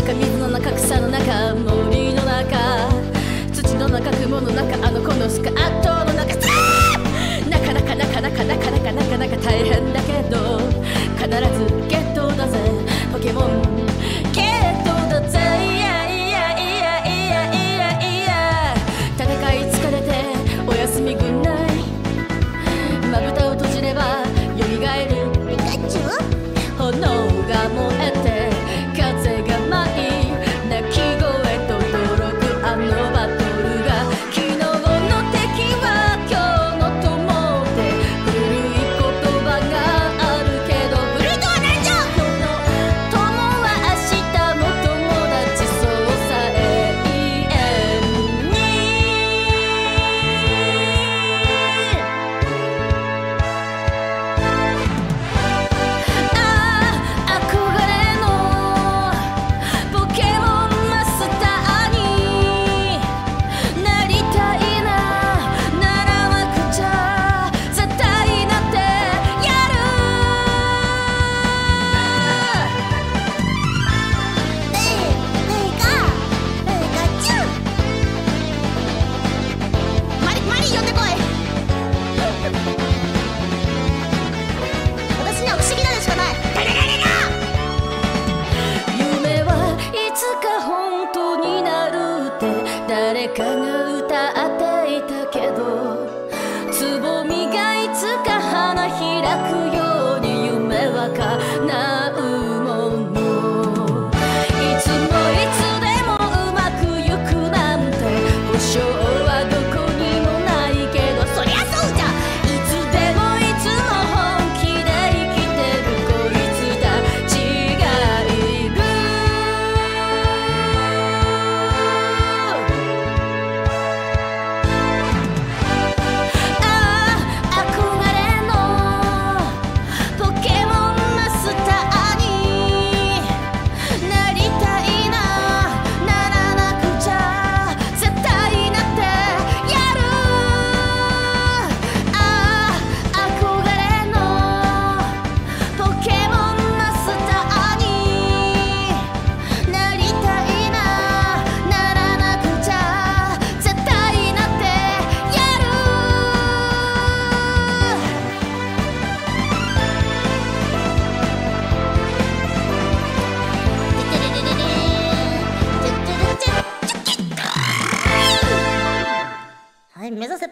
中水の中草の中森の中土の中雲の中あの子のしかあっ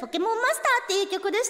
ポケモンマスター」っていう曲ですた。